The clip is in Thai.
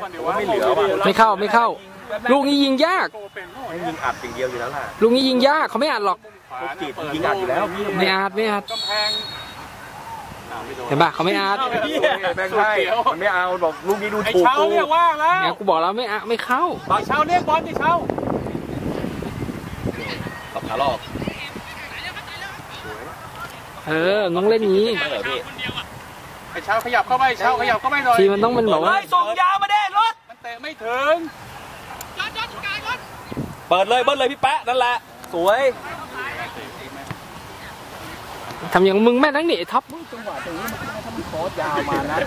ไม่เหลือว่ะไม่เข้าไม่เข้า ลูกนี้ยิงยากให้ยิงอัดอย่างเดียวอยู่แล้วล่ะลูกนี้ยิงยากเขาไม่อัดหรอกพวกจีบยิงอัดอยู่แล้วพี่ไม่อัดไม่อัดกำแพงเห็นปะเขาไม่อัดแม่งให้มันไม่เอาบอกลูกนี้ดูไอ้ถูกเช้ากูเนี่ยว่างแล้วเนี่ยกูบอกแล้วไม่อัดไม่เข้าไอ้เช้าเรียกบอลดิเช้าขับขาลอกเออน้องเล่นอย่างนี้ไม่เหรอพี่ไอ้เช้าขยับเข้าไปเช้าขยับเข้าไปหน่อยทีมันต้องเป็นแบบว่าส่งยาว มาเด้รถมันเตะไม่ถึงเปิดเลยเบิ้ลเลยพี่แป๊ะนั่นแหละ สวยทำอย่างมึงแม่นทั้งนี่ไอ้ท็อปยาวมานะ